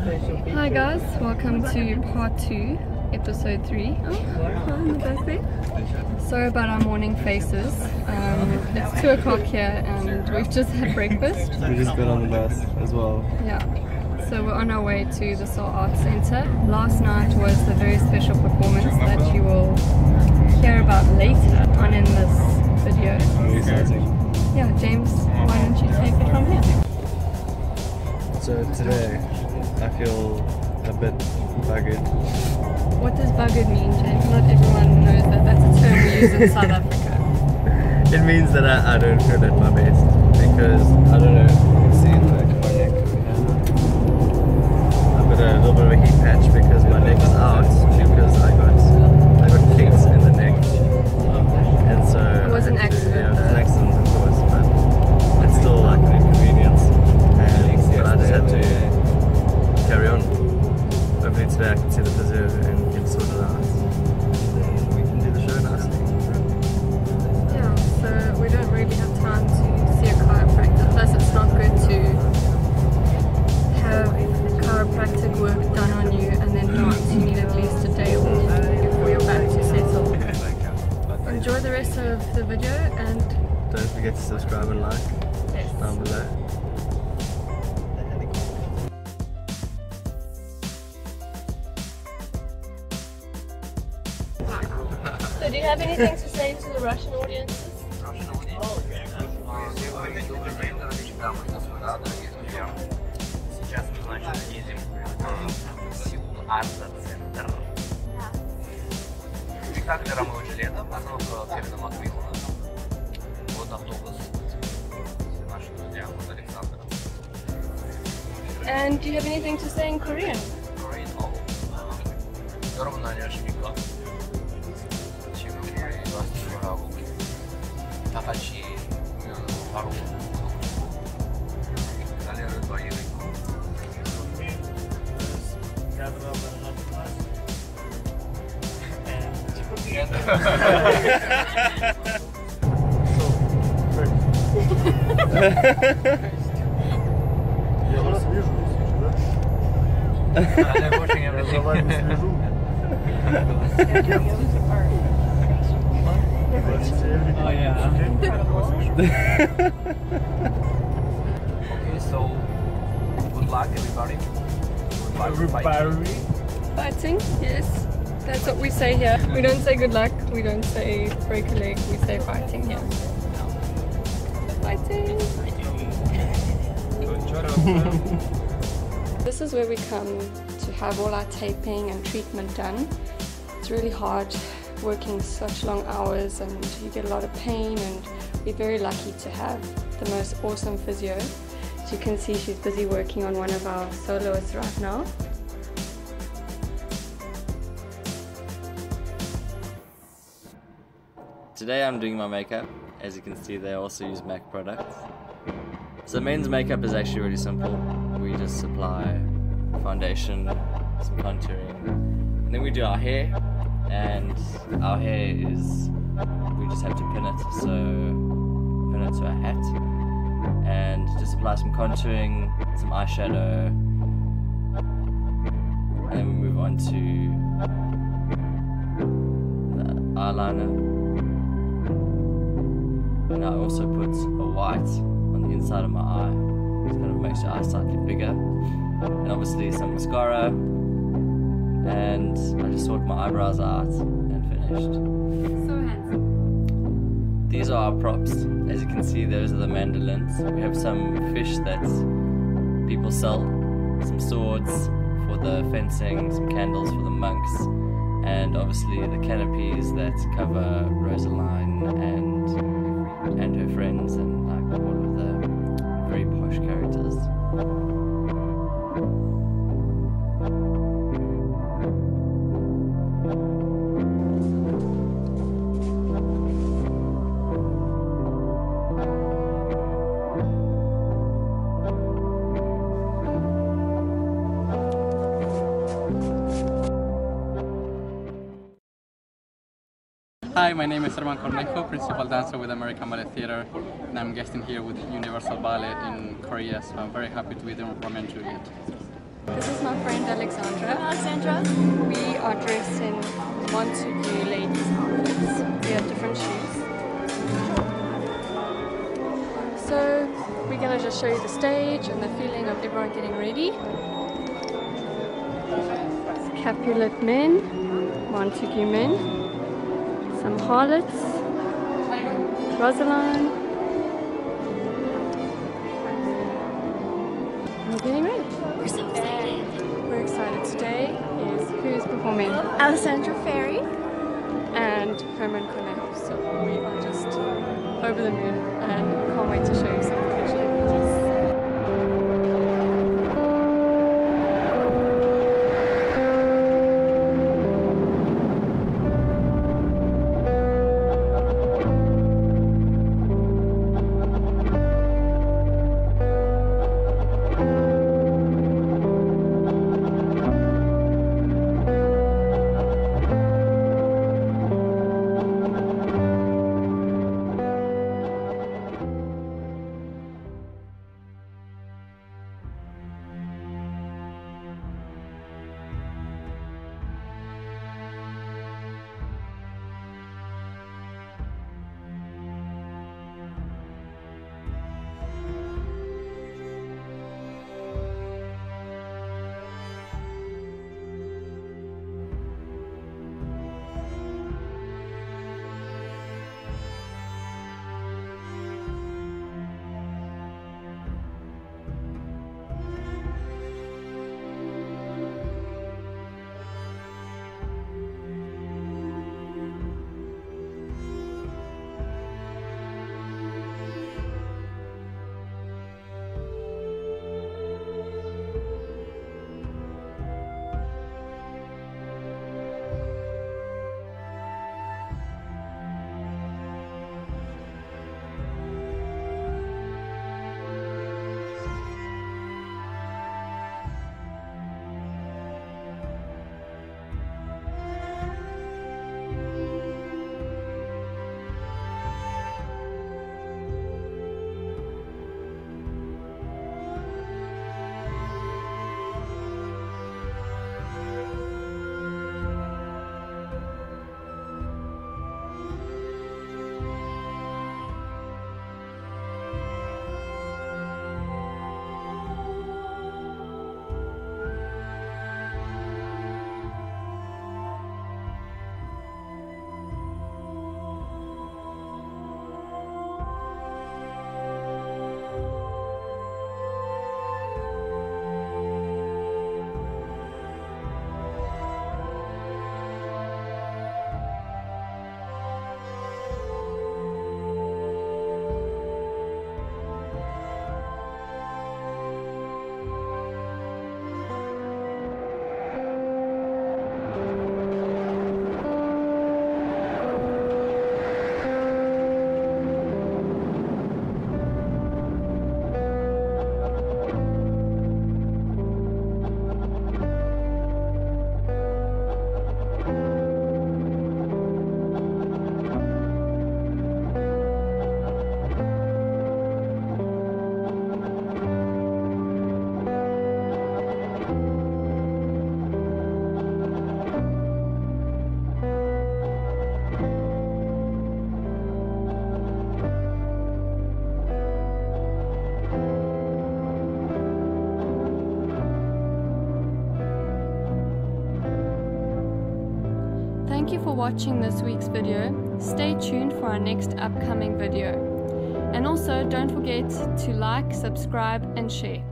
Hi guys, welcome to part 2, episode 3. Oh, the back. Sorry about our morning faces. Um, it's 2 o'clock here and we've just had breakfast. We just got on the bus as well. Yeah. So we're on our way to the Seoul Arts Center. Last night was a very special performance that you will hear about later on in this video. Yeah, James, why don't you take it from here? So today, I feel a bit buggered. What does buggered mean, James? Not everyone knows that. That's a term we use in South Africa. It means that I, I don't feel at my best because I don't know. You can see like my neck. I've got a little bit of a heat patch because my neck is out do you have anything to say to the Russian audiences? Сейчас мы, значит, едем в Сеул Арт-центр. Спектакль Ромео и Джульетта, остановка перед Москвы у нас. Вот автобус. Все наши друзья, вот Александр. And do you have anything to say in Korean? Korean Hall. 여러분 안녕하십니까? Я вас вижу, если Далее больше не да? Я за вами обращайтесь. слежу. Oh, Okay, so good luck everybody. Good luck for fighting. Fighting, yes. That's what we say here. We don't say good luck, we don't say break a leg, we say fighting here. Fighting! This is where we come to have all our taping and treatment done. It's really hard working such long hours and you get a lot of pain and we're very lucky to have the most awesome physio. As you can see she's busy working on one of our soloists right now. Today I'm doing my makeup. As you can see, they also use MAC products. So men's makeup is actually really simple. We just apply foundation, some contouring, and then we do our hair. And our hair is we just have to pin it, so pin it to a hat, and just apply some contouring, some eyeshadow, and then we move on to eyeliner. And I also put a white on the inside of my eye. It kind of makes your eye slightly bigger. And obviously some mascara. And I just sorted my eyebrows out and finished. So handsome. These are our props. As you can see, those are the mandolins. We have some fish that people sell, some swords for the fencing, some candles for the monks, and obviously the canopies that cover Rosaline and and her friends and like all of the very posh characters. Hi, my name is Herman Cornejo, principal dancer with American Ballet Theatre, and I'm guesting here with Universal Ballet in Korea, so I'm very happy to be doing Romeo and Juliet. This is my friend Alexandra. Alexandra. We are dressed in Montague ladies outfits. We have different shoes. So we're gonna just show you the stage and the feeling of everyone getting ready. Capulet men, Montague men, some harlots, Rosaline. We're getting ready. We're so excited. We're excited. Today is who's performing Alessandra Ferri. and Herman Cornejo. So we are just over the moon and can't wait to show you Thank you for watching this week's video. Stay tuned for our next upcoming video. And also don't forget to like, subscribe and share.